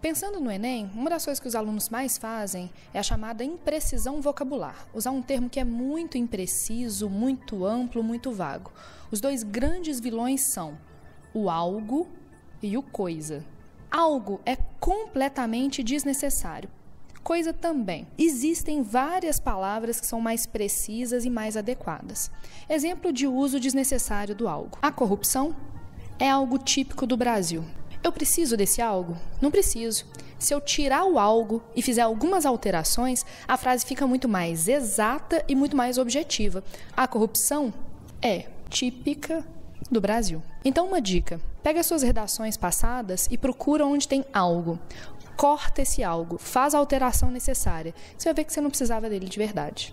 Pensando no Enem, uma das coisas que os alunos mais fazem é a chamada imprecisão vocabular. Usar um termo que é muito impreciso, muito amplo, muito vago. Os dois grandes vilões são o algo e o coisa. Algo é completamente desnecessário. Coisa também. Existem várias palavras que são mais precisas e mais adequadas. Exemplo de uso desnecessário do algo. A corrupção é algo típico do Brasil. Eu preciso desse algo? Não preciso. Se eu tirar o algo e fizer algumas alterações, a frase fica muito mais exata e muito mais objetiva. A corrupção é típica do Brasil. Então, uma dica: pega suas redações passadas e procura onde tem algo. Corta esse algo, faz a alteração necessária. Você vai ver que você não precisava dele de verdade.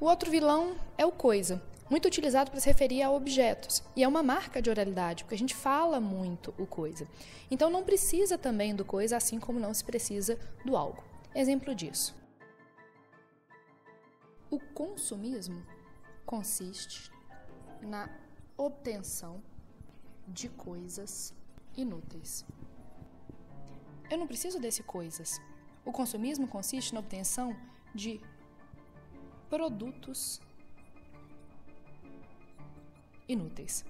O outro vilão é o coisa muito utilizado para se referir a objetos. E é uma marca de oralidade, porque a gente fala muito o coisa. Então não precisa também do coisa, assim como não se precisa do algo. Exemplo disso. O consumismo consiste na obtenção de coisas inúteis. Eu não preciso desse coisas. O consumismo consiste na obtenção de produtos inúteis.